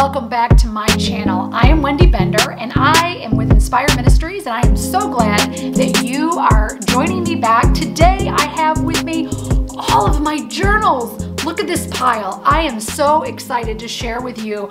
welcome back to my channel. I am Wendy Bender and I am with Inspire Ministries and I am so glad that you are joining me back. Today I have with me all of my journals. Look at this pile. I am so excited to share with you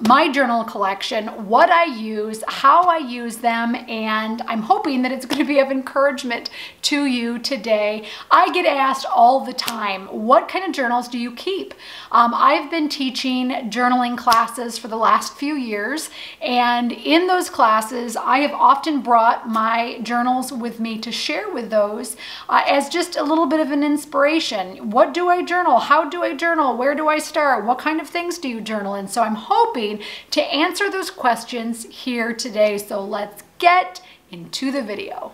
my journal collection, what I use, how I use them, and I'm hoping that it's going to be of encouragement to you today. I get asked all the time, what kind of journals do you keep? Um, I've been teaching journaling classes for the last few years, and in those classes, I have often brought my journals with me to share with those uh, as just a little bit of an inspiration. What do I journal? How do I journal? Where do I start? What kind of things do you journal? And so I'm hoping to answer those questions here today. So let's get into the video.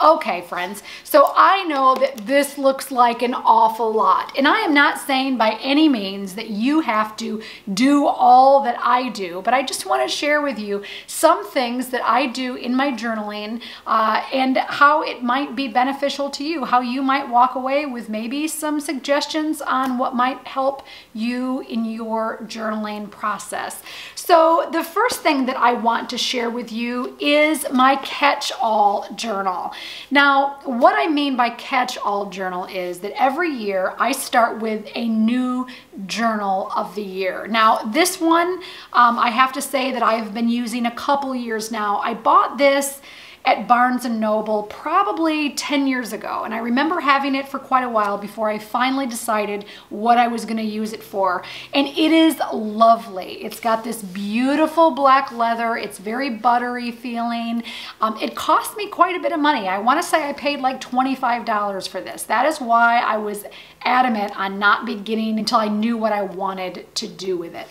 Okay, friends, so I know that this looks like an awful lot, and I am not saying by any means that you have to do all that I do, but I just want to share with you some things that I do in my journaling uh, and how it might be beneficial to you, how you might walk away with maybe some suggestions on what might help you in your journaling process. So the first thing that I want to share with you is my catch-all journal. Now, what I mean by catch-all journal is that every year I start with a new journal of the year. Now, this one, um, I have to say that I've been using a couple years now. I bought this at Barnes & Noble probably 10 years ago. And I remember having it for quite a while before I finally decided what I was gonna use it for. And it is lovely. It's got this beautiful black leather. It's very buttery feeling. Um, it cost me quite a bit of money. I wanna say I paid like $25 for this. That is why I was adamant on not beginning until I knew what I wanted to do with it.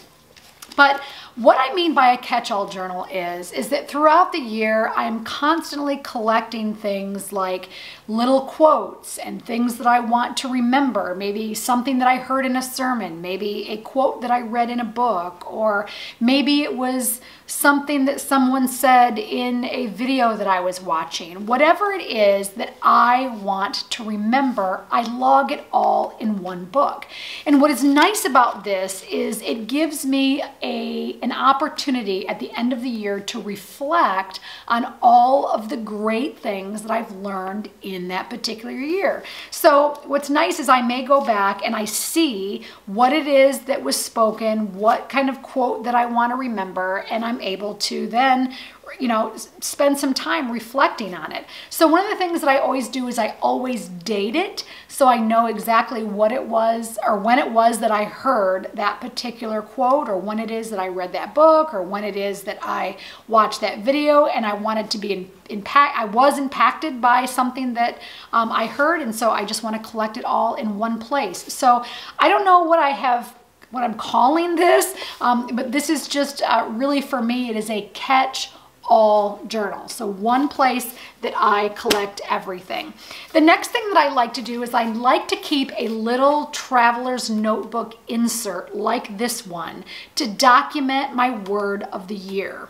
But what I mean by a catch-all journal is, is that throughout the year, I'm constantly collecting things like little quotes and things that I want to remember, maybe something that I heard in a sermon, maybe a quote that I read in a book, or maybe it was something that someone said in a video that I was watching. Whatever it is that I want to remember, I log it all in one book. And what is nice about this is it gives me a an opportunity at the end of the year to reflect on all of the great things that I've learned in that particular year. So what's nice is I may go back and I see what it is that was spoken, what kind of quote that I want to remember, and I'm able to then you know, spend some time reflecting on it. So one of the things that I always do is I always date it so I know exactly what it was or when it was that I heard that particular quote or when it is that I read that book or when it is that I watched that video and I wanted to be in, impact. I was impacted by something that um, I heard and so I just want to collect it all in one place. So I don't know what I have what I'm calling this, um, but this is just uh, really for me, it is a catch all journal. So one place that I collect everything. The next thing that I like to do is I like to keep a little traveler's notebook insert like this one to document my word of the year.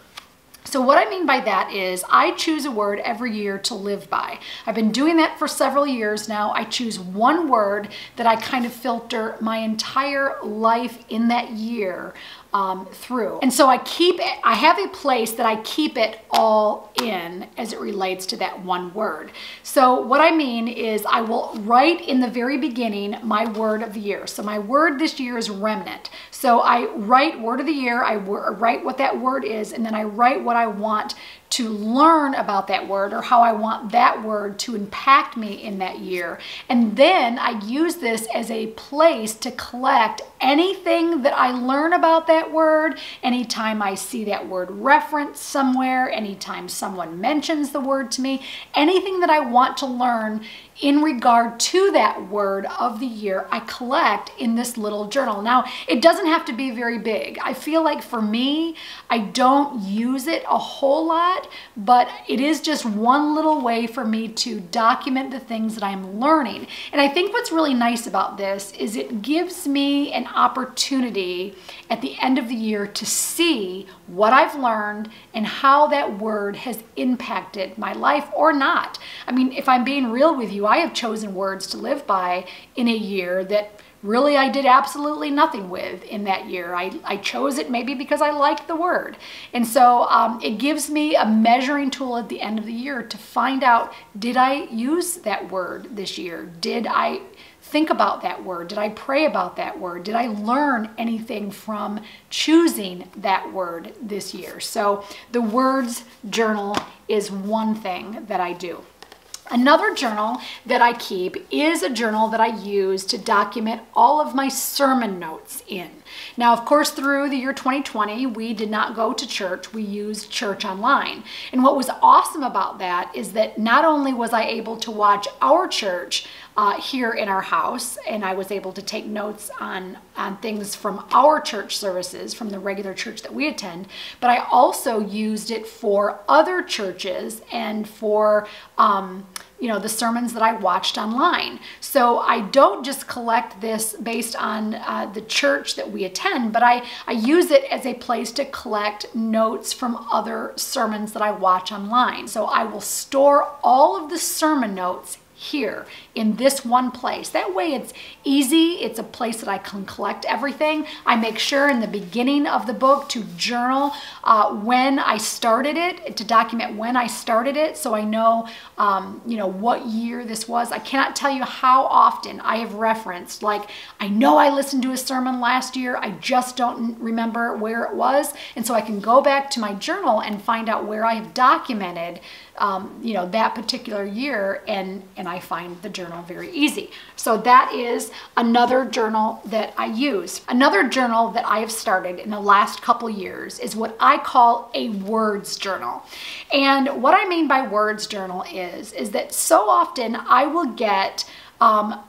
So what I mean by that is I choose a word every year to live by. I've been doing that for several years now. I choose one word that I kind of filter my entire life in that year um, through. And so I keep it, I have a place that I keep it all in as it relates to that one word. So what I mean is I will write in the very beginning my word of the year. So my word this year is remnant. So I write word of the year, I write what that word is, and then I write what I want to learn about that word or how I want that word to impact me in that year. And then I use this as a place to collect anything that I learn about that word, anytime I see that word referenced somewhere, anytime someone mentions the word to me, anything that I want to learn in regard to that word of the year I collect in this little journal. Now, it doesn't have to be very big. I feel like for me, I don't use it a whole lot, but it is just one little way for me to document the things that I'm learning. And I think what's really nice about this is it gives me an opportunity at the end of the year to see what I've learned and how that word has impacted my life or not. I mean, if I'm being real with you, I have chosen words to live by in a year that really I did absolutely nothing with in that year. I, I chose it maybe because I liked the word. And so um, it gives me a measuring tool at the end of the year to find out, did I use that word this year? Did I think about that word? Did I pray about that word? Did I learn anything from choosing that word this year? So the words journal is one thing that I do. Another journal that I keep is a journal that I use to document all of my sermon notes in. Now, of course, through the year 2020, we did not go to church. We used church online. And what was awesome about that is that not only was I able to watch our church uh, here in our house, and I was able to take notes on, on things from our church services, from the regular church that we attend, but I also used it for other churches and for um, you know, the sermons that I watched online. So I don't just collect this based on uh, the church that we attend, but I, I use it as a place to collect notes from other sermons that I watch online. So I will store all of the sermon notes here in this one place. That way it's easy. It's a place that I can collect everything. I make sure in the beginning of the book to journal uh, when I started it, to document when I started it so I know, um, you know, what year this was. I cannot tell you how often I have referenced, like, I know I listened to a sermon last year. I just don't remember where it was. And so I can go back to my journal and find out where I have documented um, you know, that particular year and, and I find the journal very easy. So that is another journal that I use. Another journal that I have started in the last couple years is what I call a words journal. And what I mean by words journal is, is that so often I will get um,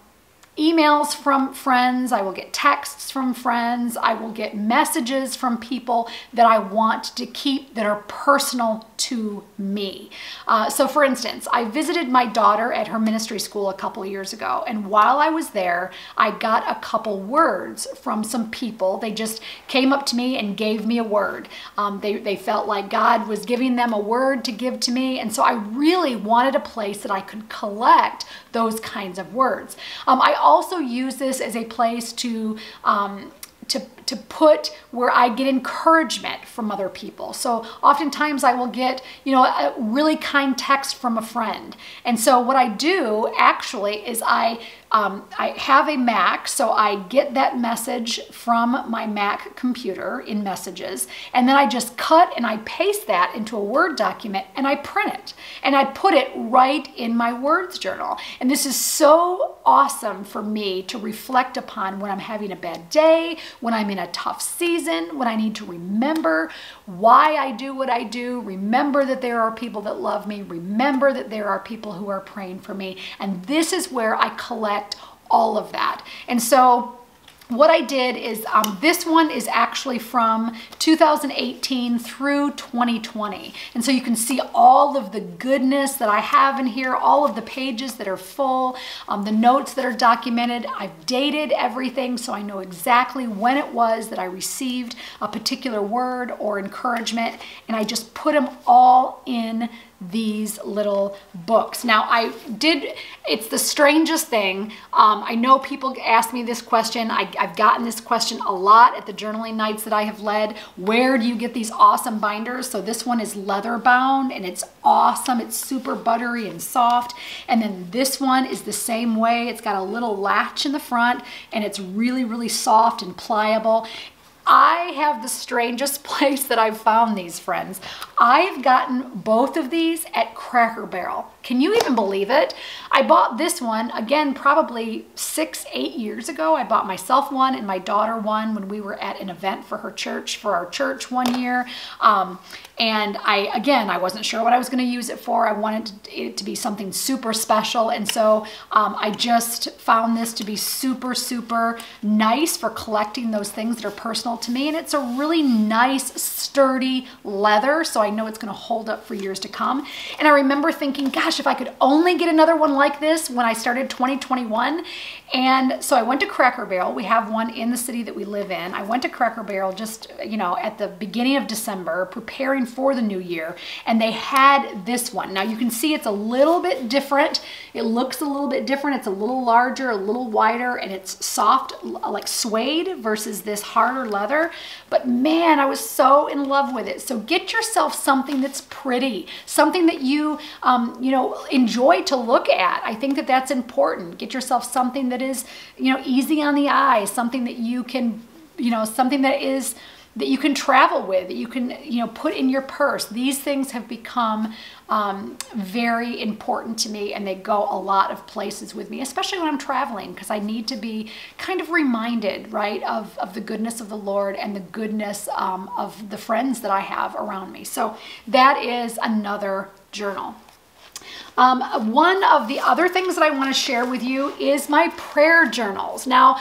emails from friends, I will get texts from friends, I will get messages from people that I want to keep that are personal to me. Uh, so for instance, I visited my daughter at her ministry school a couple years ago, and while I was there, I got a couple words from some people. They just came up to me and gave me a word. Um, they, they felt like God was giving them a word to give to me, and so I really wanted a place that I could collect those kinds of words. Um, I also use this as a place to um, to, to put where I get encouragement from other people. So oftentimes I will get, you know, a really kind text from a friend. And so what I do actually is I um, I have a Mac, so I get that message from my Mac computer in messages, and then I just cut and I paste that into a Word document and I print it. And I put it right in my words journal. And this is so awesome for me to reflect upon when I'm having a bad day, when I'm in a tough season, when I need to remember why I do what I do, remember that there are people that love me, remember that there are people who are praying for me. And this is where I collect all of that. And so what I did is um, this one is actually from 2018 through 2020. And so you can see all of the goodness that I have in here, all of the pages that are full, um, the notes that are documented. I've dated everything so I know exactly when it was that I received a particular word or encouragement. And I just put them all in these little books. Now I did, it's the strangest thing. Um, I know people ask me this question. I, I've gotten this question a lot at the journaling nights that I have led. Where do you get these awesome binders? So this one is leather bound and it's awesome. It's super buttery and soft. And then this one is the same way. It's got a little latch in the front and it's really, really soft and pliable. I have the strangest place that I've found these friends. I've gotten both of these at Cracker Barrel. Can you even believe it? I bought this one, again, probably six, eight years ago. I bought myself one and my daughter one when we were at an event for her church, for our church one year. Um, and I, again, I wasn't sure what I was going to use it for. I wanted it to be something super special. And so um, I just found this to be super, super nice for collecting those things that are personal to me. And it's a really nice, sturdy leather. So I know it's going to hold up for years to come. And I remember thinking, gosh, if I could only get another one like this when I started 2021. And so I went to Cracker Barrel. We have one in the city that we live in. I went to Cracker Barrel just, you know, at the beginning of December, preparing for the new year, and they had this one. Now you can see it's a little bit different. It looks a little bit different. It's a little larger, a little wider, and it's soft, like suede versus this harder leather. But man, I was so in love with it. So get yourself something that's pretty, something that you, um, you know, enjoy to look at. I think that that's important. Get yourself something that is, you know, easy on the eye, something that you can, you know, something that is that you can travel with, that you can, you know, put in your purse. These things have become um, very important to me and they go a lot of places with me, especially when I'm traveling, because I need to be kind of reminded, right, of, of the goodness of the Lord and the goodness um, of the friends that I have around me. So that is another journal. Um, one of the other things that I want to share with you is my prayer journals. Now,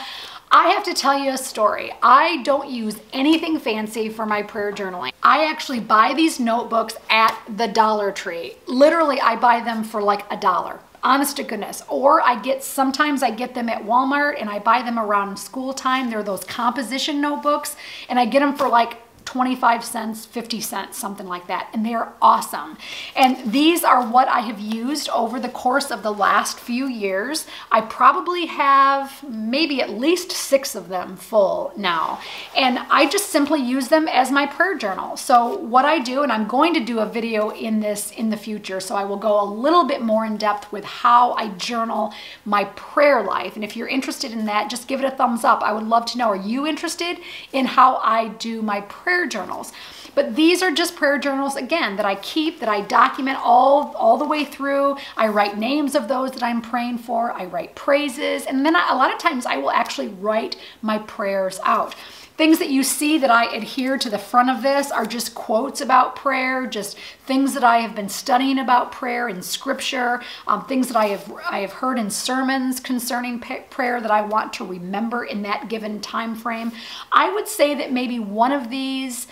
I have to tell you a story. I don't use anything fancy for my prayer journaling. I actually buy these notebooks at the Dollar Tree. Literally, I buy them for like a dollar honest to goodness or i get sometimes i get them at walmart and i buy them around school time they're those composition notebooks and i get them for like 25 cents, 50 cents, something like that. And they're awesome. And these are what I have used over the course of the last few years. I probably have maybe at least six of them full now. And I just simply use them as my prayer journal. So what I do, and I'm going to do a video in this in the future, so I will go a little bit more in depth with how I journal my prayer life. And if you're interested in that, just give it a thumbs up. I would love to know, are you interested in how I do my prayer prayer journals. But these are just prayer journals, again, that I keep, that I document all, all the way through. I write names of those that I'm praying for. I write praises. And then I, a lot of times I will actually write my prayers out. Things that you see that I adhere to the front of this are just quotes about prayer, just things that I have been studying about prayer in scripture, um, things that I have I have heard in sermons concerning prayer that I want to remember in that given time frame. I would say that maybe one of these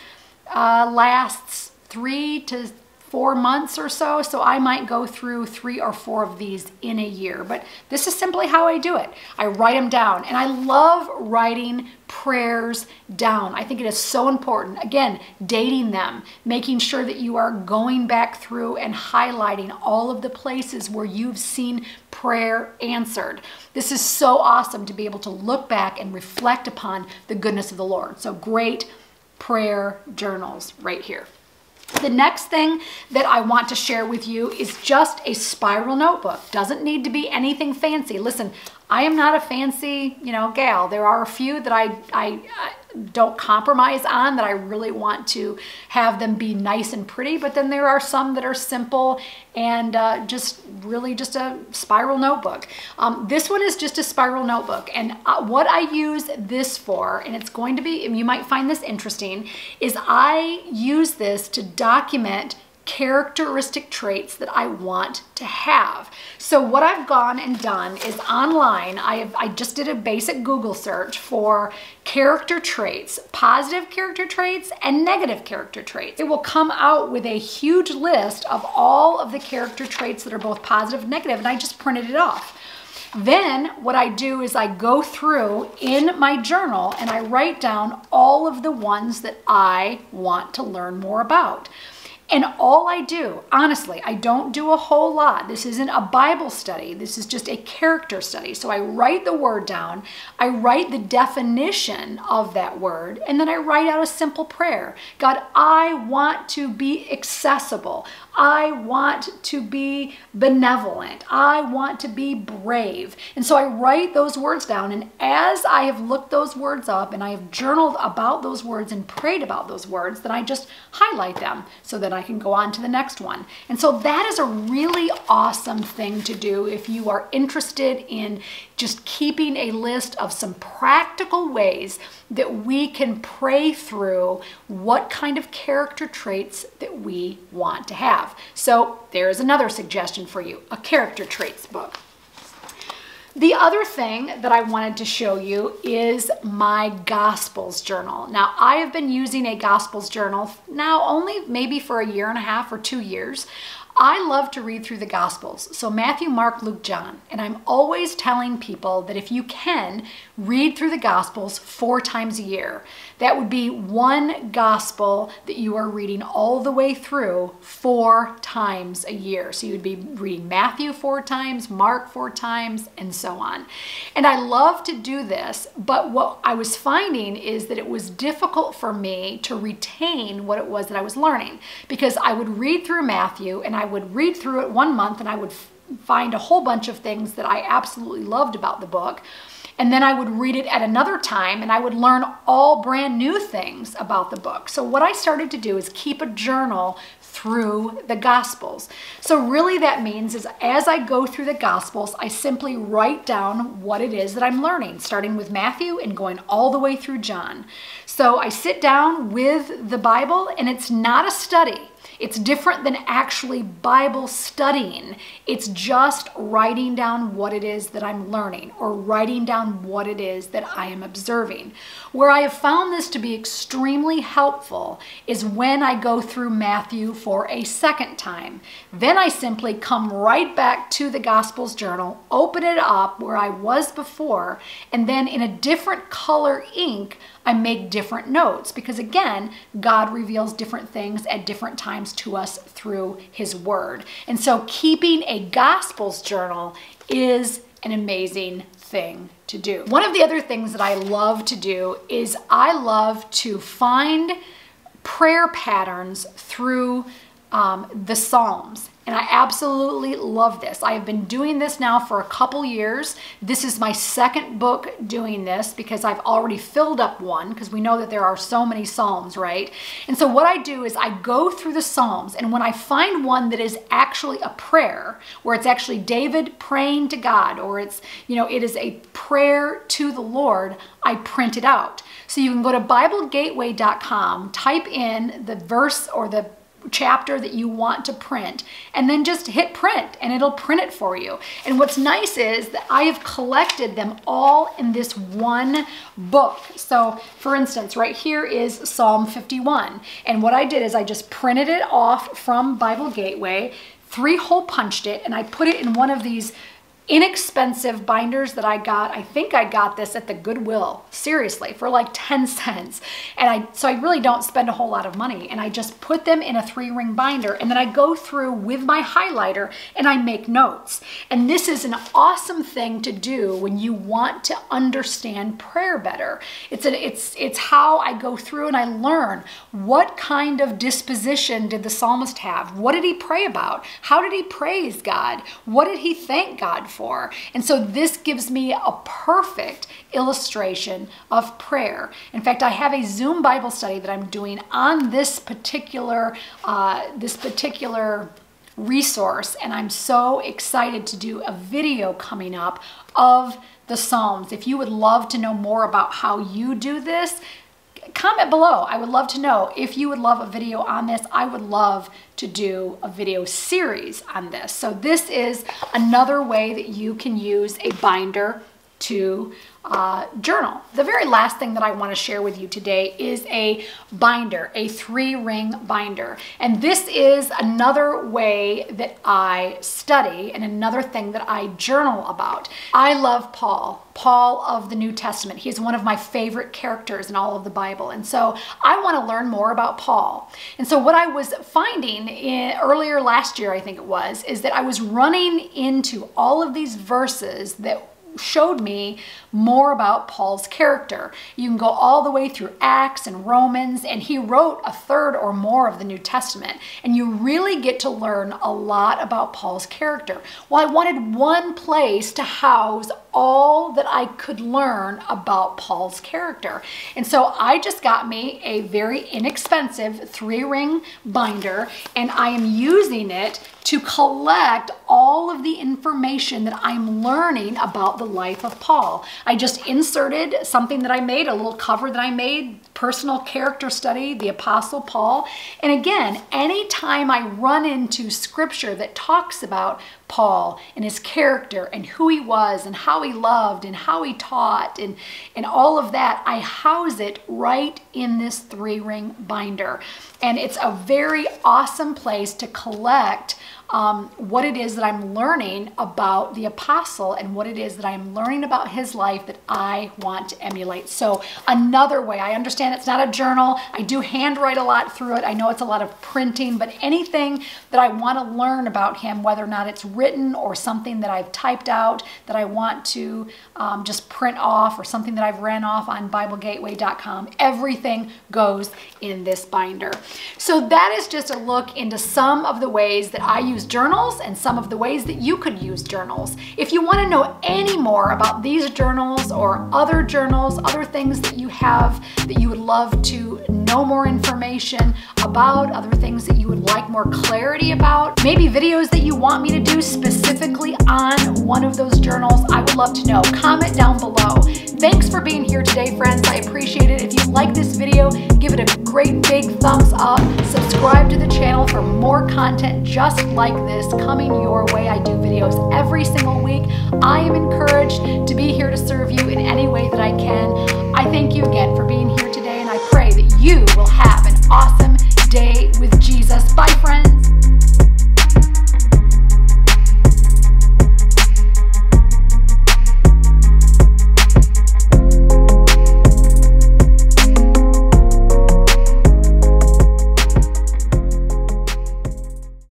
uh, lasts three to four months or so. So I might go through three or four of these in a year, but this is simply how I do it. I write them down and I love writing prayers down. I think it is so important. Again, dating them, making sure that you are going back through and highlighting all of the places where you've seen prayer answered. This is so awesome to be able to look back and reflect upon the goodness of the Lord. So great prayer journals right here. The next thing that I want to share with you is just a spiral notebook. Doesn't need to be anything fancy. Listen, I am not a fancy, you know, gal. There are a few that I, I, don't compromise on that I really want to have them be nice and pretty, but then there are some that are simple and uh, just really just a spiral notebook. Um, this one is just a spiral notebook and uh, what I use this for, and it's going to be, you might find this interesting, is I use this to document characteristic traits that I want to have. So what I've gone and done is online, I, have, I just did a basic Google search for character traits, positive character traits and negative character traits. It will come out with a huge list of all of the character traits that are both positive and negative, and I just printed it off. Then what I do is I go through in my journal and I write down all of the ones that I want to learn more about. And all I do, honestly, I don't do a whole lot. This isn't a Bible study. This is just a character study. So I write the word down, I write the definition of that word, and then I write out a simple prayer. God, I want to be accessible. I want to be benevolent. I want to be brave. And so I write those words down. And as I have looked those words up and I have journaled about those words and prayed about those words, then I just highlight them so that I can go on to the next one. And so that is a really awesome thing to do if you are interested in just keeping a list of some practical ways that we can pray through what kind of character traits that we want to have. So there's another suggestion for you, a character traits book. The other thing that I wanted to show you is my Gospels journal. Now, I have been using a Gospels journal now only maybe for a year and a half or two years. I love to read through the Gospels. So, Matthew, Mark, Luke, John. And I'm always telling people that if you can, read through the Gospels four times a year. That would be one Gospel that you are reading all the way through four times a year. So, you would be reading Matthew four times, Mark four times, and so on. And I love to do this, but what I was finding is that it was difficult for me to retain what it was that I was learning because I would read through Matthew and I would read through it one month and I would find a whole bunch of things that I absolutely loved about the book. And then I would read it at another time and I would learn all brand new things about the book. So, what I started to do is keep a journal through the Gospels. So, really, that means is as I go through the Gospels, I simply write down what it is that I'm learning, starting with Matthew and going all the way through John. So, I sit down with the Bible and it's not a study. It's different than actually Bible studying. It's just writing down what it is that I'm learning or writing down what it is that I am observing. Where I have found this to be extremely helpful is when I go through Matthew for a second time. Then I simply come right back to the Gospels journal, open it up where I was before, and then in a different color ink, I make different notes because again, God reveals different things at different times to us through his word. And so keeping a gospels journal is an amazing thing to do. One of the other things that I love to do is I love to find prayer patterns through um, the Psalms. And I absolutely love this. I have been doing this now for a couple years. This is my second book doing this because I've already filled up one because we know that there are so many Psalms, right? And so what I do is I go through the Psalms and when I find one that is actually a prayer, where it's actually David praying to God or it's, you know, it is a prayer to the Lord, I print it out. So you can go to BibleGateway.com, type in the verse or the chapter that you want to print and then just hit print and it'll print it for you. And what's nice is that I have collected them all in this one book. So for instance, right here is Psalm 51. And what I did is I just printed it off from Bible Gateway, three hole punched it, and I put it in one of these inexpensive binders that I got. I think I got this at the Goodwill, seriously, for like 10 cents. And I so I really don't spend a whole lot of money. And I just put them in a three ring binder and then I go through with my highlighter and I make notes. And this is an awesome thing to do when you want to understand prayer better. It's a, it's it's how I go through and I learn what kind of disposition did the psalmist have? What did he pray about? How did he praise God? What did he thank God for. And so this gives me a perfect illustration of prayer. In fact, I have a Zoom Bible study that I'm doing on this particular uh, this particular resource, and I'm so excited to do a video coming up of the Psalms. If you would love to know more about how you do this, comment below. I would love to know if you would love a video on this. I would love to do a video series on this. So this is another way that you can use a binder to uh, journal. The very last thing that I want to share with you today is a binder, a three ring binder. And this is another way that I study and another thing that I journal about. I love Paul. Paul of the New Testament. He's one of my favorite characters in all of the Bible. And so I want to learn more about Paul. And so what I was finding in, earlier last year, I think it was, is that I was running into all of these verses that showed me more about Paul's character. You can go all the way through Acts and Romans, and he wrote a third or more of the New Testament. And you really get to learn a lot about Paul's character. Well, I wanted one place to house all that I could learn about Paul's character. And so I just got me a very inexpensive three ring binder, and I am using it to collect all of the information that I'm learning about the life of Paul. I just inserted something that I made, a little cover that I made, personal character study, the Apostle Paul. And again, anytime I run into scripture that talks about Paul and his character and who he was and how he loved and how he taught and, and all of that, I house it right in this three ring binder. And it's a very awesome place to collect um, what it is that I'm learning about the apostle and what it is that I'm learning about his life that I want to emulate. So, another way, I understand it's not a journal. I do handwrite a lot through it. I know it's a lot of printing, but anything that I want to learn about him, whether or not it's written or something that I've typed out that I want to um, just print off or something that I've ran off on BibleGateway.com, everything goes in this binder. So, that is just a look into some of the ways that I use use journals and some of the ways that you could use journals. If you want to know any more about these journals or other journals, other things that you have that you would love to know more information about, other things that you would like more clarity about, maybe videos that you want me to do specifically on one of those journals, I would love to know. Comment down below. Thanks for being here today, friends. I appreciate it. If you like this video, give it a great big thumbs up. Subscribe to the channel for more content just like this coming your way. I do videos every single week. I am encouraged to be here to serve you in any way that I can. I thank you again for being here today, and I pray that you will have an awesome day